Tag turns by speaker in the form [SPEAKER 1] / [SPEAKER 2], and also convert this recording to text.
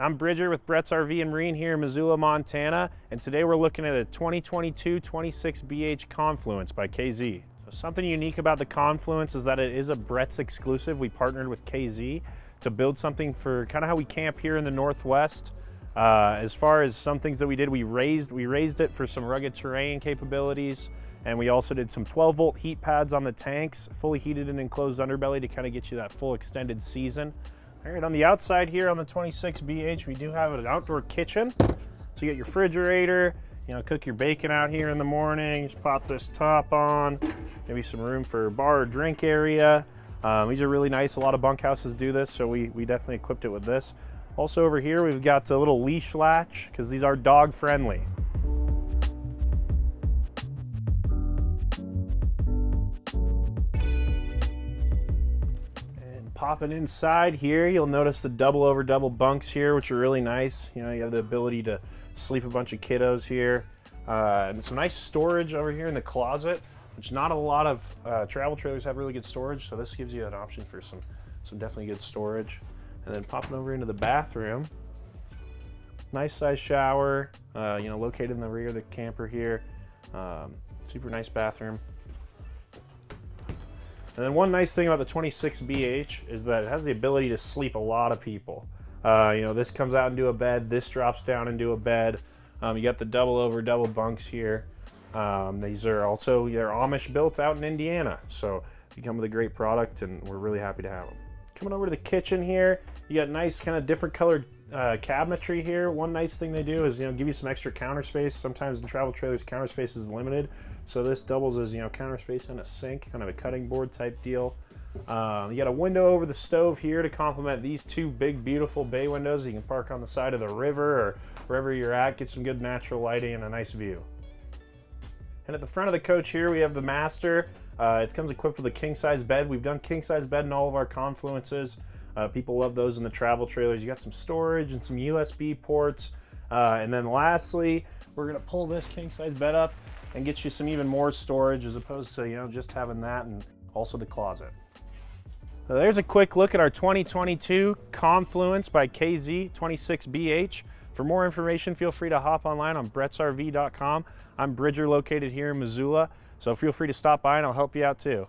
[SPEAKER 1] I'm Bridger with Bretz RV and Marine here in Missoula, Montana, and today we're looking at a 2022 26BH Confluence by KZ. So something unique about the Confluence is that it is a Bretz exclusive. We partnered with KZ to build something for kind of how we camp here in the Northwest. Uh, as far as some things that we did, we raised, we raised it for some rugged terrain capabilities, and we also did some 12 volt heat pads on the tanks, fully heated and enclosed underbelly to kind of get you that full extended season. All right, on the outside here on the 26BH, we do have an outdoor kitchen. So you get your refrigerator, you know, cook your bacon out here in the morning, just pop this top on, maybe some room for bar or drink area. Um, these are really nice. A lot of bunkhouses do this, so we, we definitely equipped it with this. Also over here, we've got a little leash latch because these are dog friendly. Popping inside here, you'll notice the double over double bunks here, which are really nice. You know, you have the ability to sleep a bunch of kiddos here. Uh, and some nice storage over here in the closet, which not a lot of uh, travel trailers have really good storage. So this gives you an option for some, some definitely good storage. And then popping over into the bathroom, nice size shower, uh, you know, located in the rear of the camper here. Um, super nice bathroom. And then one nice thing about the 26BH is that it has the ability to sleep a lot of people. Uh, you know, this comes out into a bed, this drops down into a bed. Um, you got the double over double bunks here. Um, these are also they're Amish built out in Indiana, so you come with a great product, and we're really happy to have them. Coming over to the kitchen here, you got nice kind of different colored uh, cabinetry here. One nice thing they do is you know give you some extra counter space. Sometimes in travel trailers, counter space is limited, so this doubles as you know counter space and a sink, kind of a cutting board type deal. Um, you got a window over the stove here to complement these two big, beautiful bay windows. You can park on the side of the river or wherever you're at, get some good natural lighting and a nice view. And at the front of the coach here, we have the master. Uh, it comes equipped with a king size bed. We've done king size bed in all of our confluences. Uh, people love those in the travel trailers. You got some storage and some USB ports. Uh, and then lastly, we're gonna pull this king size bed up and get you some even more storage as opposed to, you know, just having that and also the closet. So there's a quick look at our 2022 Confluence by KZ 26BH. For more information, feel free to hop online on bretzrv.com. I'm Bridger located here in Missoula, so feel free to stop by and I'll help you out too.